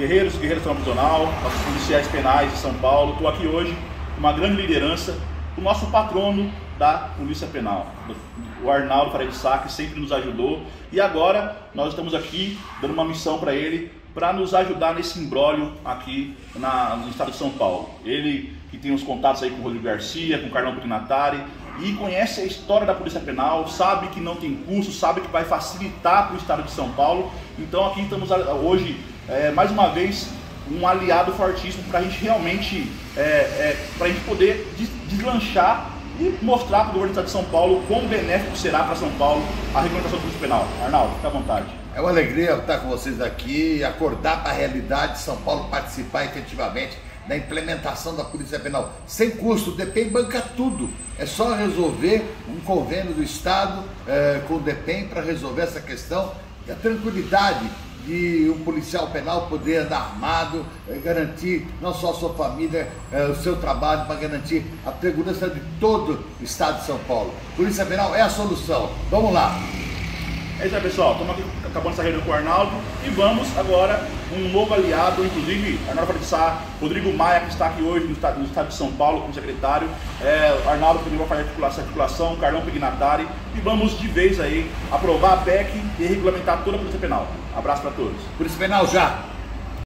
guerreiros guerreiras do prisional, nossos policiais penais de São Paulo. Estou aqui hoje com uma grande liderança, o nosso patrono da Polícia Penal, o Arnaldo Faria de Sá, que sempre nos ajudou. E agora nós estamos aqui dando uma missão para ele, para nos ajudar nesse imbróglio aqui na, no estado de São Paulo. Ele que tem os contatos aí com o Rodrigo Garcia, com o Carlão Pignatari, e conhece a história da Polícia Penal, sabe que não tem curso, sabe que vai facilitar para o estado de São Paulo. Então aqui estamos hoje, é, mais uma vez, um aliado fortíssimo para a gente realmente, é, é, para a gente poder deslanchar e mostrar para o governo do estado de São Paulo quão benéfico será para São Paulo a regulamentação da Polícia Penal. Arnaldo, fica à vontade. É uma alegria estar com vocês aqui, acordar para a realidade de São Paulo, participar efetivamente da implementação da Polícia Penal. Sem custo, o DPEM banca tudo. É só resolver um convênio do Estado é, com o DPEM para resolver essa questão. A tranquilidade de um policial penal poder andar armado, é, garantir não só a sua família, é, o seu trabalho, para garantir a segurança de todo o Estado de São Paulo. Polícia Penal é a solução. Vamos lá! É isso aí, pessoal. Estamos aqui acabando essa reunião com o Arnaldo e vamos agora um novo aliado, inclusive Arnaldo Sá, Rodrigo Maia, que está aqui hoje no estado, no estado de São Paulo como secretário, é, Arnaldo também vai fazer articulação, articulação, Carlão Pignatari e vamos de vez aí aprovar a PEC e regulamentar toda a Polícia Penal. Abraço para todos. Polícia Penal já!